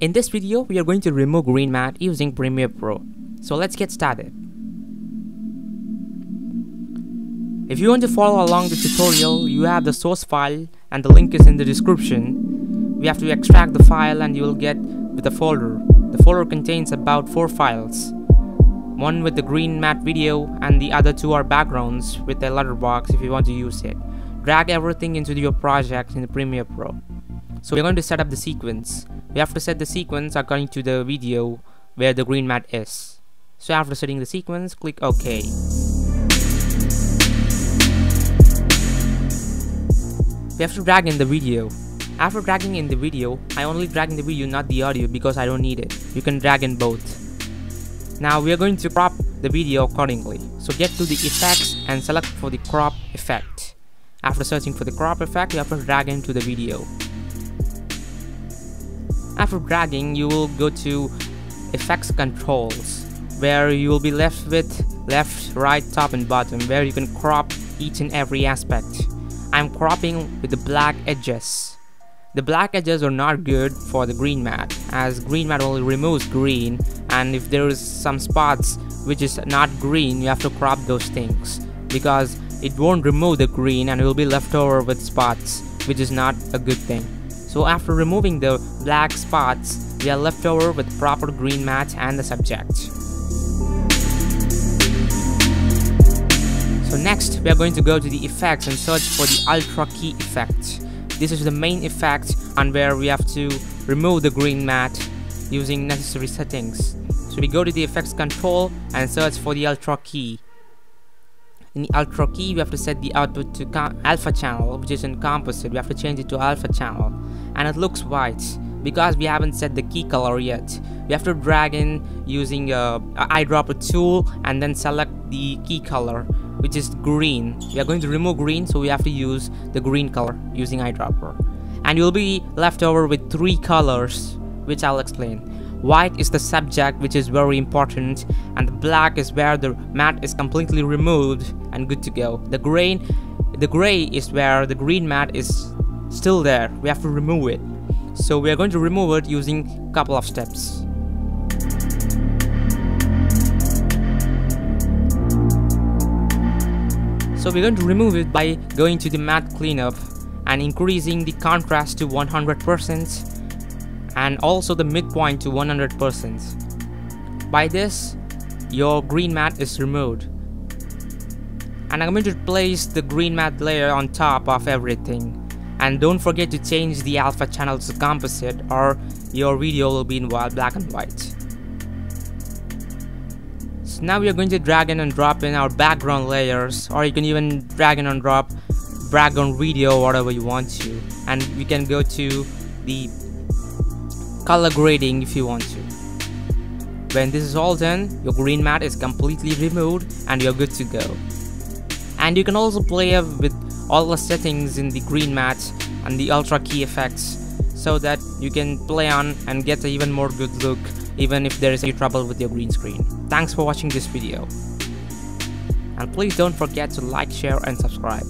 In this video, we are going to remove green matte using Premiere Pro. So let's get started. If you want to follow along the tutorial, you have the source file and the link is in the description. We have to extract the file and you will get with a folder. The folder contains about 4 files. One with the green matte video and the other two are backgrounds with a letterbox if you want to use it. Drag everything into your project in the Premiere Pro. So we're going to set up the sequence. We have to set the sequence according to the video where the green matte is. So after setting the sequence, click OK. We have to drag in the video. After dragging in the video, I only drag in the video not the audio because I don't need it. You can drag in both. Now we are going to crop the video accordingly. So get to the effects and select for the crop effect. After searching for the crop effect, you have to drag into the video. After dragging, you will go to effects controls where you will be left with left, right, top and bottom where you can crop each and every aspect. I'm cropping with the black edges. The black edges are not good for the green matte as green matte only removes green and if there is some spots which is not green you have to crop those things because it won't remove the green and it will be left over with spots which is not a good thing. So after removing the black spots, we are left over with proper green matte and the subject. So next, we are going to go to the effects and search for the ultra key effect. This is the main effect and where we have to remove the green matte using necessary settings. So we go to the effects control and search for the ultra key. In the ultra key, we have to set the output to alpha channel, which is in composite. We have to change it to alpha channel and it looks white because we haven't set the key color yet. We have to drag in using a, a eyedropper tool and then select the key color which is green. We are going to remove green so we have to use the green color using eyedropper. And you'll be left over with three colors which I'll explain. White is the subject which is very important and the black is where the matte is completely removed and good to go. The green the gray is where the green matte is still there. We have to remove it. So we are going to remove it using a couple of steps. So we're going to remove it by going to the matte cleanup and increasing the contrast to 100% and also the midpoint to 100% by this your green matte is removed. And I'm going to place the green matte layer on top of everything and don't forget to change the alpha channel to composite or your video will be in wild black and white. So now we are going to drag in and drop in our background layers or you can even drag in and drop background video whatever you want to and we can go to the color grading if you want to. When this is all done, your green matte is completely removed and you're good to go. And you can also play with all the settings in the green matte and the ultra key effects so that you can play on and get an even more good look even if there is any trouble with your green screen. Thanks for watching this video. And please don't forget to like, share and subscribe.